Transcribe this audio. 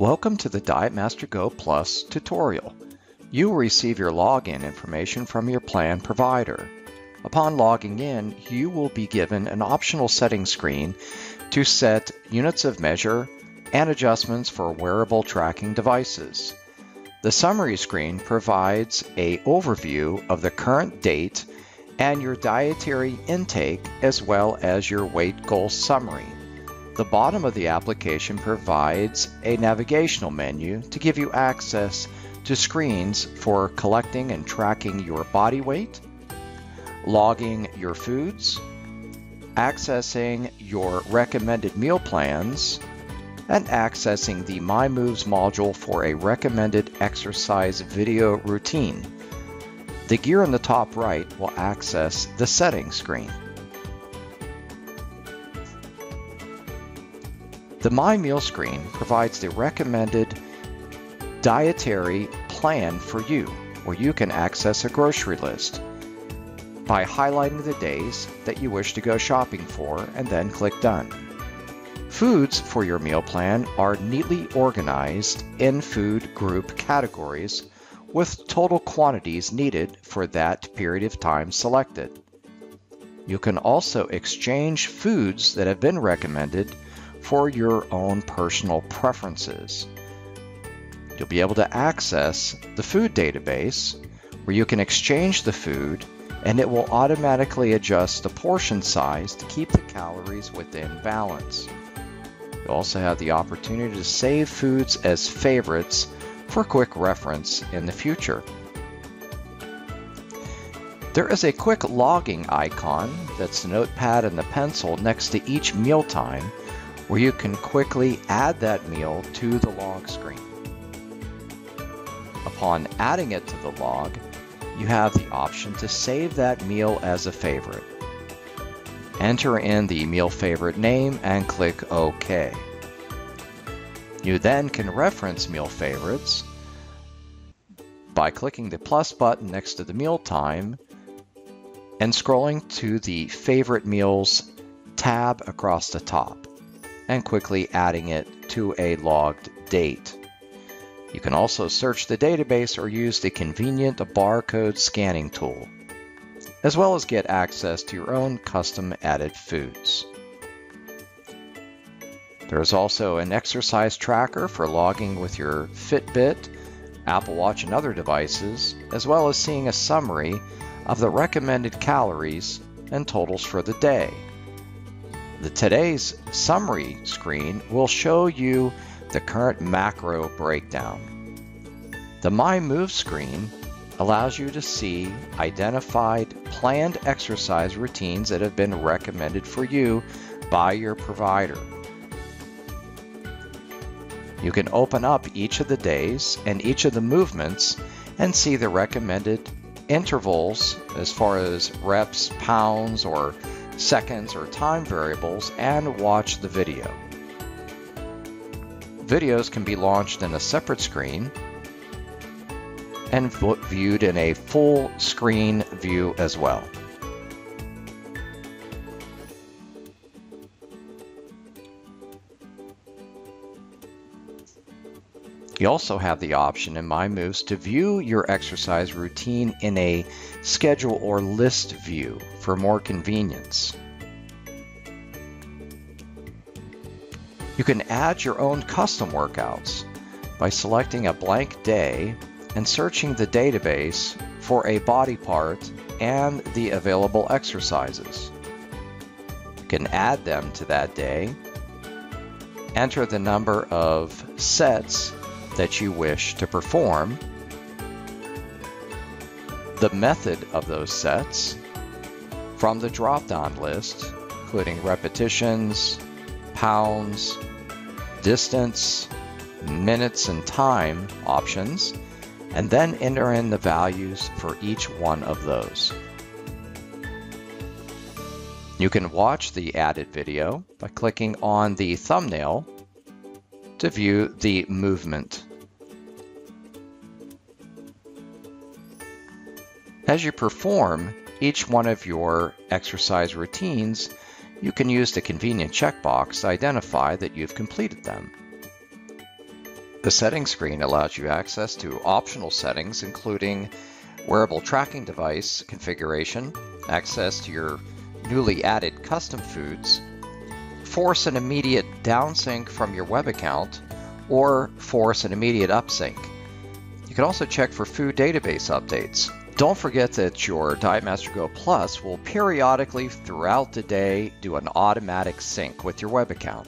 Welcome to the DietMaster Go Plus tutorial. You will receive your login information from your plan provider. Upon logging in, you will be given an optional setting screen to set units of measure and adjustments for wearable tracking devices. The summary screen provides a overview of the current date and your dietary intake as well as your weight goal summary. The bottom of the application provides a navigational menu to give you access to screens for collecting and tracking your body weight, logging your foods, accessing your recommended meal plans, and accessing the MyMoves module for a recommended exercise video routine. The gear in the top right will access the settings screen. The My Meal screen provides the recommended dietary plan for you, where you can access a grocery list by highlighting the days that you wish to go shopping for and then click Done. Foods for your meal plan are neatly organized in food group categories with total quantities needed for that period of time selected. You can also exchange foods that have been recommended for your own personal preferences. You'll be able to access the food database where you can exchange the food and it will automatically adjust the portion size to keep the calories within balance. You also have the opportunity to save foods as favorites for quick reference in the future. There is a quick logging icon that's the notepad and the pencil next to each mealtime where you can quickly add that meal to the log screen. Upon adding it to the log, you have the option to save that meal as a favorite. Enter in the meal favorite name and click OK. You then can reference meal favorites by clicking the plus button next to the meal time and scrolling to the favorite meals tab across the top and quickly adding it to a logged date. You can also search the database or use the convenient barcode scanning tool, as well as get access to your own custom added foods. There is also an exercise tracker for logging with your Fitbit, Apple Watch, and other devices, as well as seeing a summary of the recommended calories and totals for the day. The today's summary screen will show you the current macro breakdown. The My Move screen allows you to see identified planned exercise routines that have been recommended for you by your provider. You can open up each of the days and each of the movements and see the recommended intervals as far as reps, pounds, or seconds, or time variables and watch the video. Videos can be launched in a separate screen and viewed in a full screen view as well. You also have the option in MyMoves to view your exercise routine in a schedule or list view for more convenience. You can add your own custom workouts by selecting a blank day and searching the database for a body part and the available exercises. You can add them to that day, enter the number of sets that you wish to perform, the method of those sets from the drop-down list, including repetitions, pounds, distance, minutes, and time options, and then enter in the values for each one of those. You can watch the added video by clicking on the thumbnail to view the movement. As you perform each one of your exercise routines, you can use the convenient checkbox to identify that you've completed them. The settings screen allows you access to optional settings including wearable tracking device configuration, access to your newly added custom foods, force an immediate downsync from your web account, or force an immediate upsync. You can also check for food database updates. Don't forget that your DietMaster Go Plus will periodically throughout the day do an automatic sync with your web account.